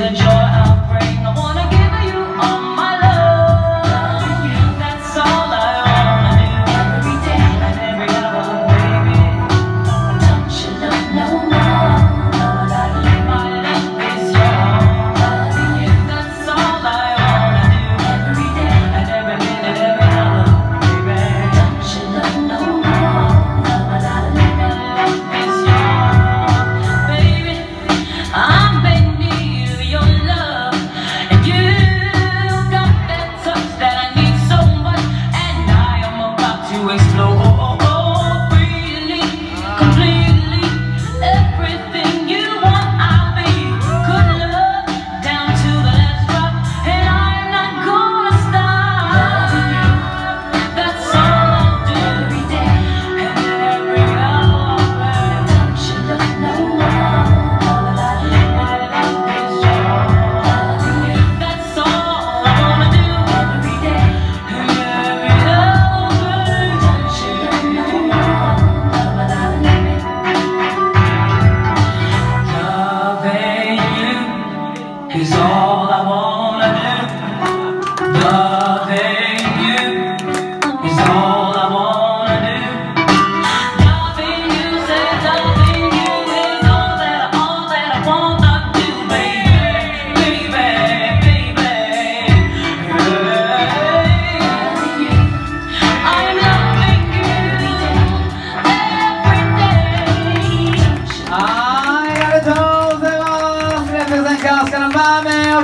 the joy.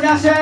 Cláudia Sérgio!